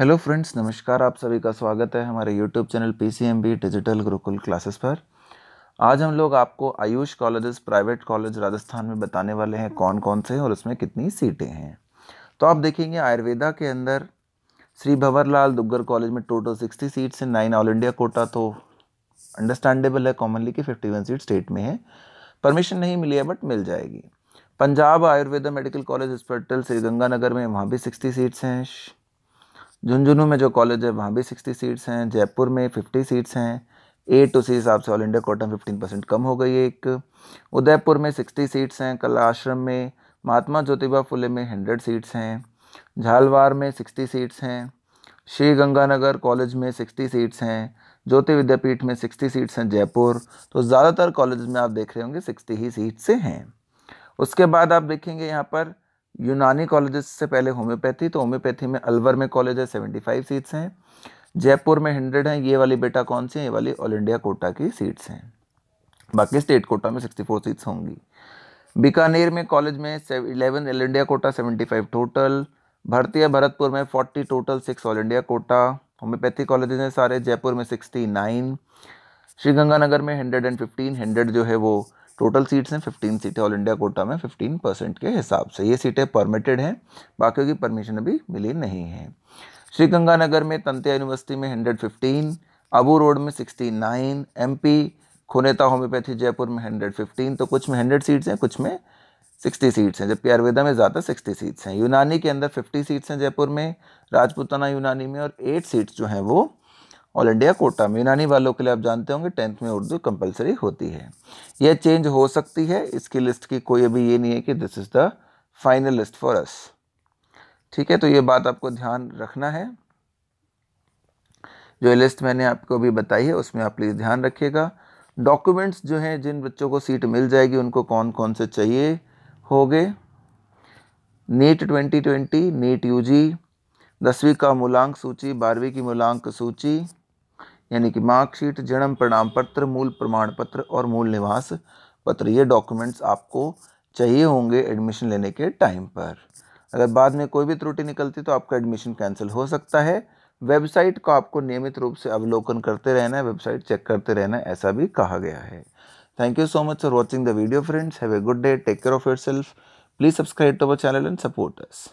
Hello friends नमस्कार, आप सभी का स्वागत है हमारे YouTube channel P C M B digital Gurukul classes पर। आज हम लोग आपको AYUSH colleges private college Rajasthan में बताने वाले हैं कौन कौन से हैं और उसमें कितनी सीटें हैं। तो आप देखेंगे आयुर्वेदा के अंदर श्री भंवरलाल दुग्गर कॉलेज में टोटल सिक्सटी सीट्स हैं नाइन ऑल इंडिया कोटा तो अंडरस्टैंडेबल है कॉमनली कि फिफ्टी वन सीट स्टेट में है। परमिशन नहीं मिली है बट मिल जाएगी। Punjab Ayurveda medical college hospital Shri Ganganagar में वहाँ भी सिक्सटी सीट्स हैं। झुंझुनू में जो कॉलेज है, वहाँ भी सिक्सटी सीट्स हैं, जयपुर में फिफ्टी सीट्स हैं एट उसी हिसाब से ऑल इंडिया कोटा में फिफ्टीन परसेंट कम हो गई है एक। उदयपुर में सिक्सटी सीट्स हैं, कला आश्रम में महात्मा ज्योतिबा फुले में हंड्रेड सीट्स हैं, झालवार में सिक्सटी सीट्स हैं श्री गंगानगर कॉलेज में सिक्सटी सीट्स हैं, ज्योति विद्यापीठ में सिक्सटी सीट्स हैं जयपुर। तो ज़्यादातर कॉलेज में आप देख रहे होंगे सिक्सटी ही सीट्स हैं। उसके बाद आप देखेंगे यहाँ पर यूनानी कॉलेजेस से पहले होम्योपैथी तो होम्योपैथी में अलवर में कॉलेज है, सेवेंटी फाइव सीट्स हैं। जयपुर में हंड्रेड हैं, ये वाली बेटा कौन सी है? ये वाली ऑल इंडिया कोटा की सीट्स हैं। बाकी स्टेट कोटा में सिक्सटी फोर सीट्स होंगी। बीकानेर में कॉलेज में eleven all India quota, seventy five total. Bhartiya Bharatpur में forty total, six all India quota. Homeopathy colleges हैं सारे, जयपुर में सिक्सटी नाइन। श्रीगंगानगर में हंड्रेड एंड फिफ्टीन, हंड्रेड जो है वो टोटल सीट्स हैं फिफ्टीन सीटें ऑल इंडिया कोटा में फिफ्टीन परसेंट के हिसाब से। ये सीटें परमिटेड हैं बाकी की परमिशन अभी मिली नहीं है। श्री गंगानगर में तंतिया यूनिवर्सिटी में हंड्रेड फिफ्टीन अबू रोड में sixty nine M P Khuneta homeopathy Jaipur में हंड्रेड फिफ्टीन तो कुछ में हंड्रेड सीट्स हैं, कुछ में सिक्सटी सीट्स हैं, जबकि आयुर्वेदा में ज़्यादा सिक्सटी सीट्स हैं। यूनानी के अंदर फिफ्टी सीट्स हैं जयपुर में, राजपुताना यूनानी में और एट सीट्स जो हैं वो ऑल इंडिया कोटा में यूनानी वालों के लिए आप जानते होंगे टेंथ में उर्दू कंपलसरी होती है। यह चेंज हो सकती है, इसकी लिस्ट की कोई अभी ये नहीं है कि this is the final list for us ठीक है तो ये बात आपको ध्यान रखना है। जो लिस्ट मैंने आपको अभी बताई है, उसमें आप प्लीज़ ध्यान रखिएगा। डॉक्यूमेंट्स जो हैं, जिन बच्चों को सीट मिल जाएगी, उनको कौन कौन से चाहिए होंगे? नीट 2020 नीट यूजी दसवीं का मूलांक सूची, बारहवीं की मूलांक सूची यानी कि मार्कशीट, जन्म प्रमाण पत्र, मूल प्रमाण पत्र और मूल निवास पत्र, ये डॉक्यूमेंट्स आपको चाहिए होंगे एडमिशन लेने के टाइम पर। अगर बाद में कोई भी त्रुटि निकलती तो आपका एडमिशन कैंसिल हो सकता है। वेबसाइट को आपको नियमित रूप से अवलोकन करते रहना है वेबसाइट चेक करते रहना है, ऐसा भी कहा गया है। Thank you so much for watching the video friends have a good day take care of your self please subscribe to our channel and support us